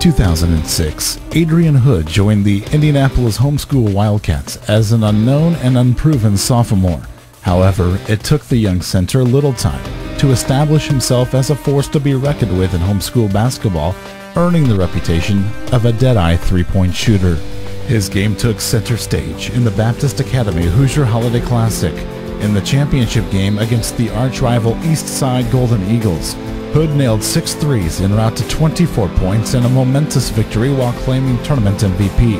2006, Adrian Hood joined the Indianapolis Homeschool Wildcats as an unknown and unproven sophomore. However, it took the young center little time to establish himself as a force to be reckoned with in homeschool basketball, earning the reputation of a dead-eye three-point shooter. His game took center stage in the Baptist Academy Hoosier Holiday Classic in the championship game against the arch-rival East Side Golden Eagles. Hood nailed six threes en route to 24 points and a momentous victory while claiming tournament MVP.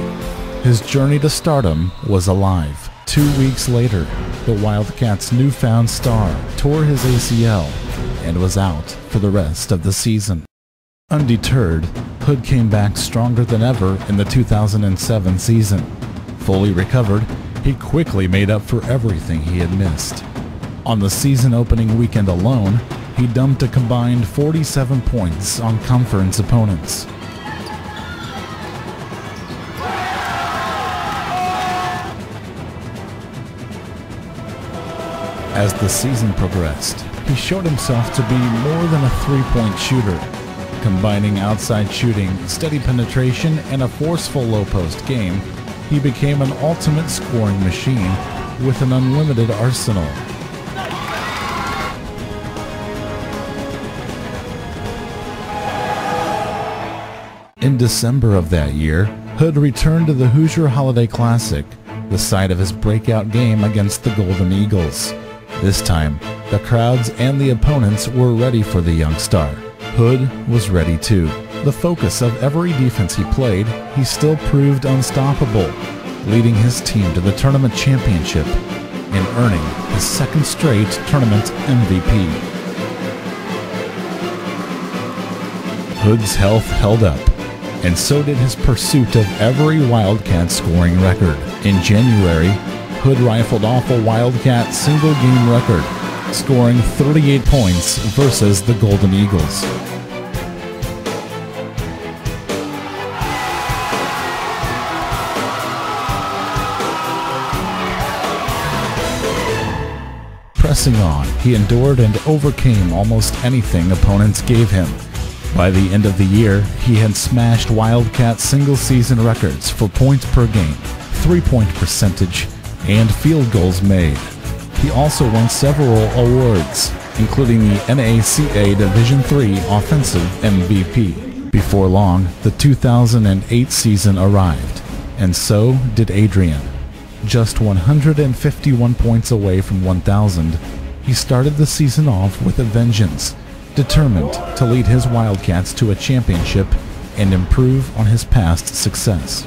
His journey to stardom was alive. Two weeks later, the Wildcats' newfound star tore his ACL and was out for the rest of the season. Undeterred, Hood came back stronger than ever in the 2007 season. Fully recovered, he quickly made up for everything he had missed. On the season opening weekend alone, he dumped a combined 47 points on conference opponents. As the season progressed, he showed himself to be more than a three-point shooter, combining outside shooting, steady penetration, and a forceful low-post game. He became an ultimate scoring machine with an unlimited arsenal. In December of that year, Hood returned to the Hoosier Holiday Classic, the site of his breakout game against the Golden Eagles. This time, the crowds and the opponents were ready for the young star. Hood was ready too. The focus of every defense he played, he still proved unstoppable, leading his team to the tournament championship and earning his second straight tournament MVP. Hood's health held up, and so did his pursuit of every Wildcat scoring record. In January, Hood rifled off a Wildcat single game record, scoring 38 points versus the Golden Eagles. Pressing on, he endured and overcame almost anything opponents gave him. By the end of the year, he had smashed Wildcat single season records for points per game, three point percentage, and field goals made. He also won several awards, including the NACA Division III Offensive MVP. Before long, the 2008 season arrived, and so did Adrian. Just 151 points away from 1,000, he started the season off with a vengeance, determined to lead his Wildcats to a championship and improve on his past success.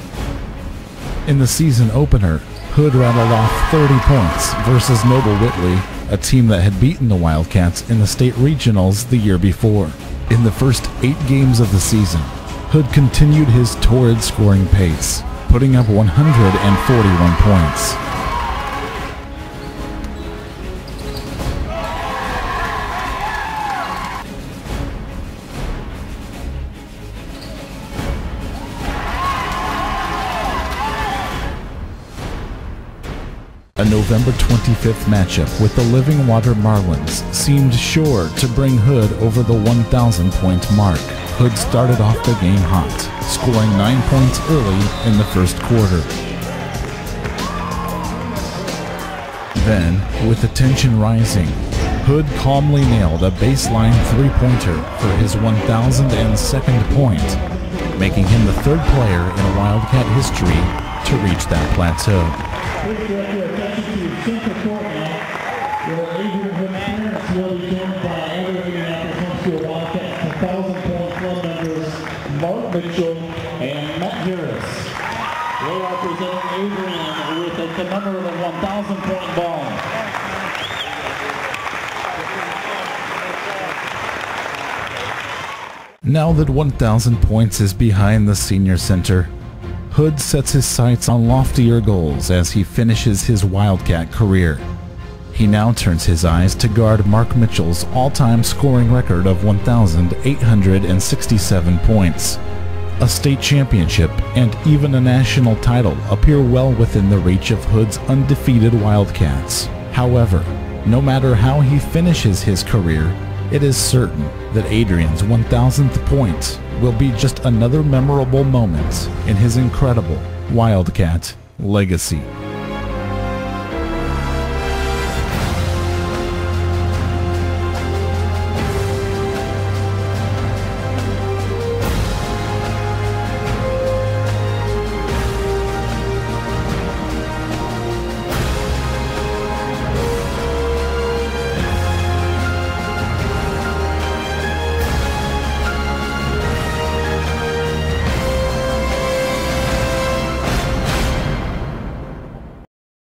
In the season opener, Hood rattled off 30 points versus Noble Whitley, a team that had beaten the Wildcats in the state regionals the year before. In the first eight games of the season, Hood continued his torrid scoring pace, putting up 141 points. A November 25th matchup with the Living Water Marlins seemed sure to bring Hood over the 1,000 point mark. Hood started off the game hot, scoring 9 points early in the first quarter. Then, with the tension rising, Hood calmly nailed a baseline three-pointer for his 1,002nd point, making him the third player in Wildcat history to reach that plateau. Will be joined by other Indianapolis Homeschool Wildcats 1,000 point club members Mark Mitchell and Matt Harris. They are presenting with a commemorative 1,000 point ball. Now that 1,000 points is behind the senior center, Hood sets his sights on loftier goals as he finishes his Wildcat career. He now turns his eyes to guard Mark Mitchell's all-time scoring record of 1,867 points. A state championship and even a national title appear well within the reach of Hood's undefeated Wildcats. However, no matter how he finishes his career, it is certain that Adrian's 1,000th point will be just another memorable moment in his incredible Wildcat legacy.